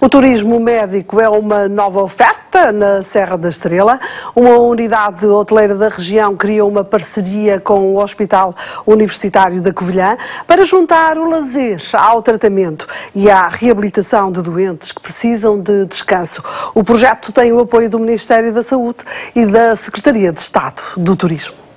O turismo médico é uma nova oferta na Serra da Estrela. Uma unidade hoteleira da região criou uma parceria com o Hospital Universitário da Covilhã para juntar o lazer ao tratamento e à reabilitação de doentes que precisam de descanso. O projeto tem o apoio do Ministério da Saúde e da Secretaria de Estado do Turismo.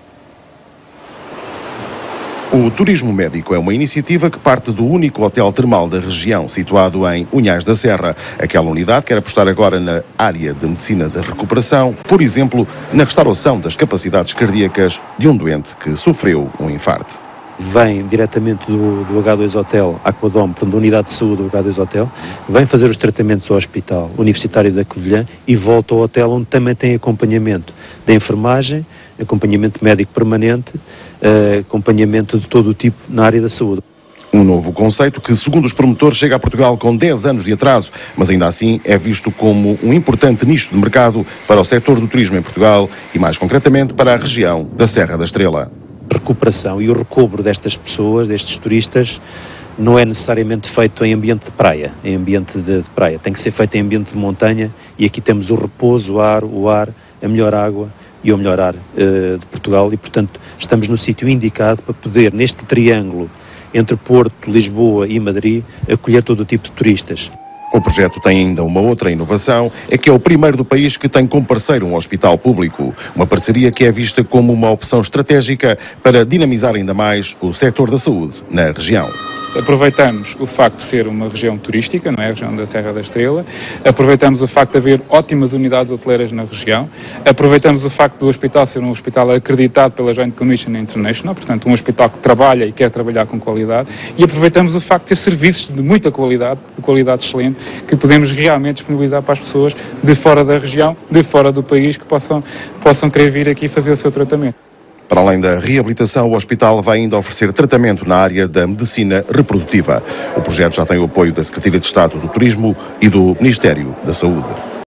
O Turismo Médico é uma iniciativa que parte do único hotel termal da região, situado em Unhais da Serra. Aquela unidade quer apostar agora na área de medicina da recuperação, por exemplo, na restauração das capacidades cardíacas de um doente que sofreu um infarto vem diretamente do, do H2 Hotel, Aquadom, portanto, da Unidade de Saúde do H2 Hotel, vem fazer os tratamentos ao Hospital Universitário da Covilhã e volta ao hotel onde também tem acompanhamento da enfermagem, acompanhamento médico permanente, uh, acompanhamento de todo o tipo na área da saúde. Um novo conceito que, segundo os promotores, chega a Portugal com 10 anos de atraso, mas ainda assim é visto como um importante nicho de mercado para o setor do turismo em Portugal e, mais concretamente, para a região da Serra da Estrela. A recuperação e o recobro destas pessoas, destes turistas, não é necessariamente feito em ambiente de praia, em ambiente de, de praia. Tem que ser feito em ambiente de montanha e aqui temos o repouso, o ar, o ar, a melhor água e o melhor ar uh, de Portugal e, portanto, estamos no sítio indicado para poder, neste triângulo entre Porto, Lisboa e Madrid, acolher todo o tipo de turistas. O projeto tem ainda uma outra inovação, é que é o primeiro do país que tem como parceiro um hospital público. Uma parceria que é vista como uma opção estratégica para dinamizar ainda mais o setor da saúde na região aproveitamos o facto de ser uma região turística, não é? A região da Serra da Estrela, aproveitamos o facto de haver ótimas unidades hoteleiras na região, aproveitamos o facto do hospital ser um hospital acreditado pela Joint Commission International, portanto, um hospital que trabalha e quer trabalhar com qualidade, e aproveitamos o facto de ter serviços de muita qualidade, de qualidade excelente, que podemos realmente disponibilizar para as pessoas de fora da região, de fora do país, que possam, possam querer vir aqui fazer o seu tratamento. Para além da reabilitação, o hospital vai ainda oferecer tratamento na área da medicina reprodutiva. O projeto já tem o apoio da Secretaria de Estado do Turismo e do Ministério da Saúde.